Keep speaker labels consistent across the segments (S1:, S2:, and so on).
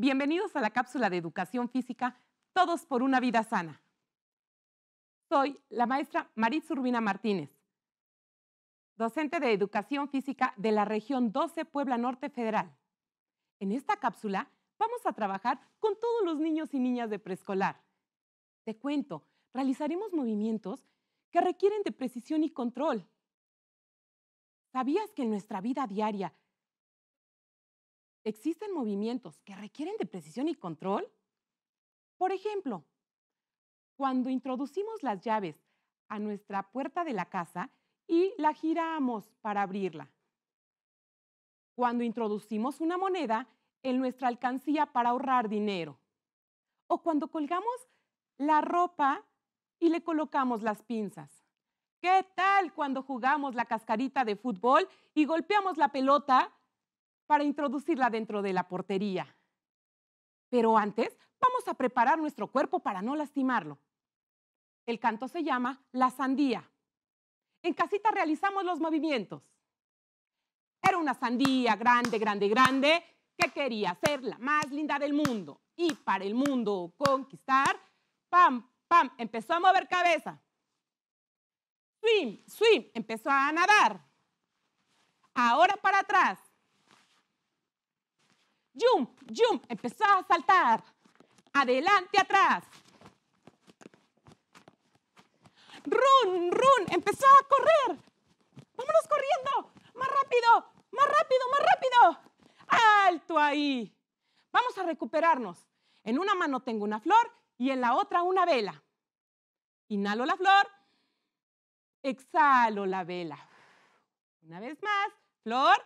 S1: Bienvenidos a la cápsula de educación física, todos por una vida sana. Soy la maestra Maritza Urbina Martínez, docente de educación física de la región 12 Puebla Norte Federal. En esta cápsula vamos a trabajar con todos los niños y niñas de preescolar. Te cuento, realizaremos movimientos que requieren de precisión y control. ¿Sabías que en nuestra vida diaria existen movimientos que requieren de precisión y control? Por ejemplo, cuando introducimos las llaves a nuestra puerta de la casa y la giramos para abrirla. Cuando introducimos una moneda en nuestra alcancía para ahorrar dinero. O cuando colgamos la ropa y le colocamos las pinzas. ¿Qué tal cuando jugamos la cascarita de fútbol y golpeamos la pelota para introducirla dentro de la portería? Pero antes, vamos a preparar nuestro cuerpo para no lastimarlo. El canto se llama la sandía. En casita realizamos los movimientos. Era una sandía grande, grande, grande, que quería ser la más linda del mundo. Y para el mundo conquistar, pam, pam, empezó a mover cabeza. Swim, swim, empezó a nadar. Ahora para atrás. Jump, jump, empezó a saltar. Adelante, atrás. Run, run, empezó a correr. Vámonos corriendo. Más rápido, más rápido, más rápido. Alto ahí. Vamos a recuperarnos. En una mano tengo una flor y en la otra una vela. Inhalo la flor, exhalo la vela. Una vez más, flor,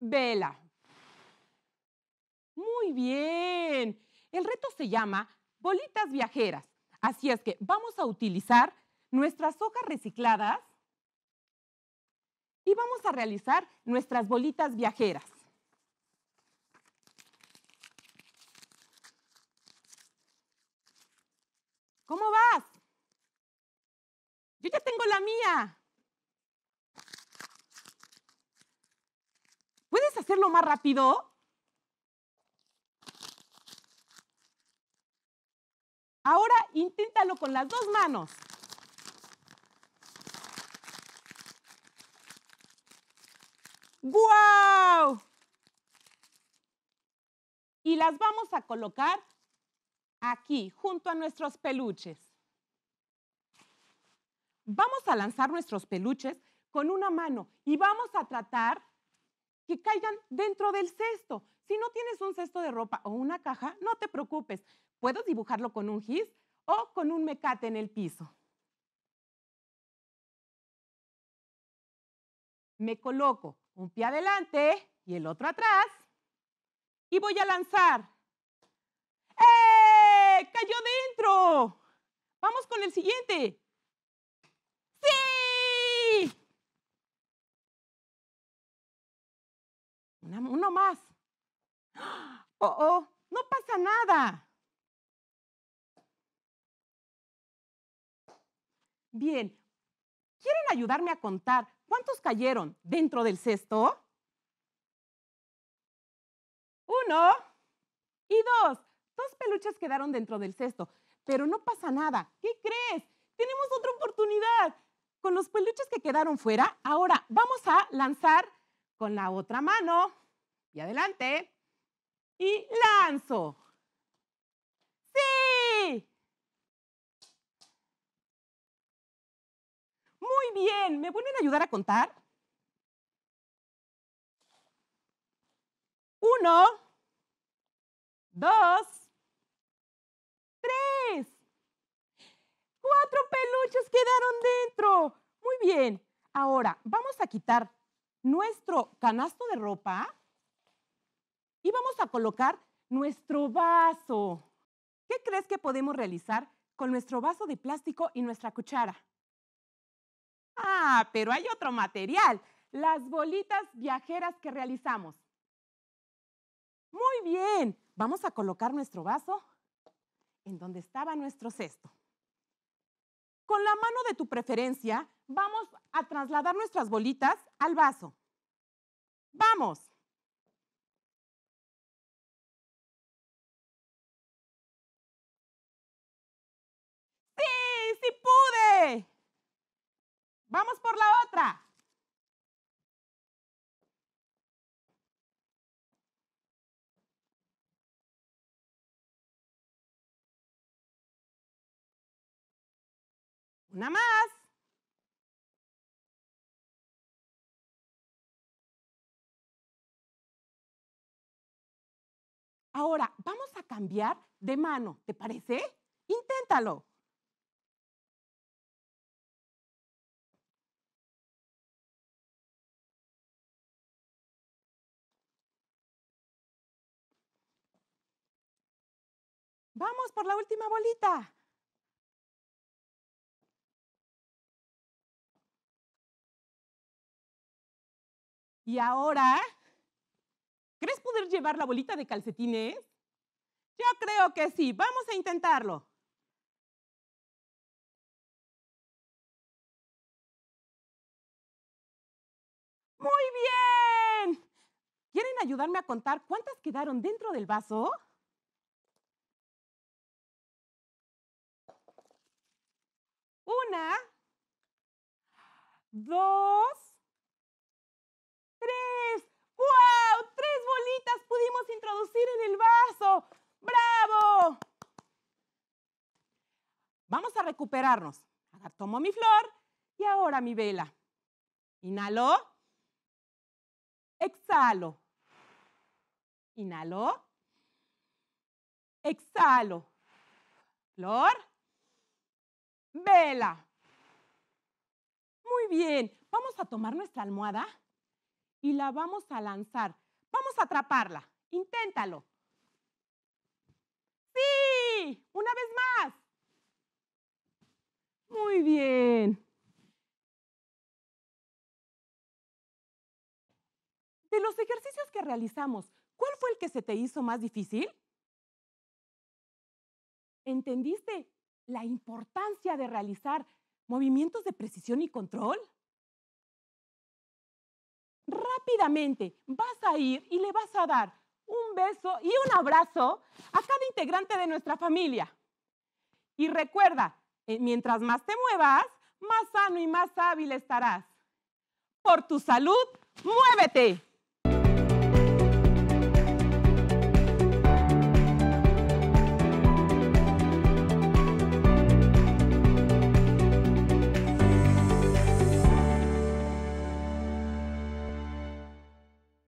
S1: vela. Muy bien. El reto se llama bolitas viajeras. Así es que vamos a utilizar nuestras hojas recicladas y vamos a realizar nuestras bolitas viajeras. ¿Cómo vas? Yo ya tengo la mía. ¿Puedes hacerlo más rápido? Ahora inténtalo con las dos manos. ¡Guau! Y las vamos a colocar aquí, junto a nuestros peluches. Vamos a lanzar nuestros peluches con una mano y vamos a tratar que caigan dentro del cesto. Si no tienes un cesto de ropa o una caja, no te preocupes. Puedes dibujarlo con un gis o con un mecate en el piso. Me coloco un pie adelante y el otro atrás y voy a lanzar. ¡Eh! ¡Cayó dentro! Vamos con el siguiente. ¡Sí! uno más. Oh, oh, no pasa nada. Bien, ¿quieren ayudarme a contar cuántos cayeron dentro del cesto? Uno y dos. Dos peluches quedaron dentro del cesto, pero no pasa nada. ¿Qué crees? Tenemos otra oportunidad. Con los peluches que quedaron fuera, ahora vamos a lanzar con la otra mano y adelante y lanzo. ¡Sí! Muy bien, ¿me vuelven ayudar a contar? Uno, dos, tres. Cuatro peluches quedaron dentro. Muy bien. Ahora, vamos a quitar nuestro canasto de ropa y vamos a colocar nuestro vaso. ¿Qué crees que podemos realizar con nuestro vaso de plástico y nuestra cuchara? Ah, pero hay otro material, las bolitas viajeras que realizamos. Muy bien, vamos a colocar nuestro vaso en donde estaba nuestro cesto. Con la mano de tu preferencia, vamos a trasladar nuestras bolitas al vaso. ¡Vamos! ¡Sí, sí pude! Vamos por la otra. Una más. Ahora, vamos a cambiar de mano, ¿te parece? Inténtalo. Vamos por la última bolita. Y ahora, ¿crees poder llevar la bolita de calcetines? Yo creo que sí. Vamos a intentarlo. Muy bien. ¿Quieren ayudarme a contar cuántas quedaron dentro del vaso? Una, dos, tres. ¡Wow! Tres bolitas pudimos introducir en el vaso. ¡Bravo! Vamos a recuperarnos. Tomo mi flor y ahora mi vela. Inhalo. Exhalo. Inhalo. Exhalo. Flor. Vela. Muy bien. Vamos a tomar nuestra almohada y la vamos a lanzar. Vamos a atraparla. Inténtalo. Sí, una vez más. Muy bien. De los ejercicios que realizamos, ¿cuál fue el que se te hizo más difícil? ¿Entendiste la importancia de realizar movimientos de precisión y control? Rápidamente vas a ir y le vas a dar un beso y un abrazo a cada integrante de nuestra familia. Y recuerda, eh, mientras más te muevas, más sano y más hábil estarás. Por tu salud, muévete.